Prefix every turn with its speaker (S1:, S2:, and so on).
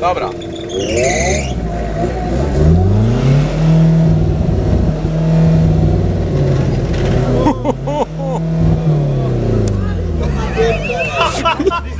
S1: Dobra.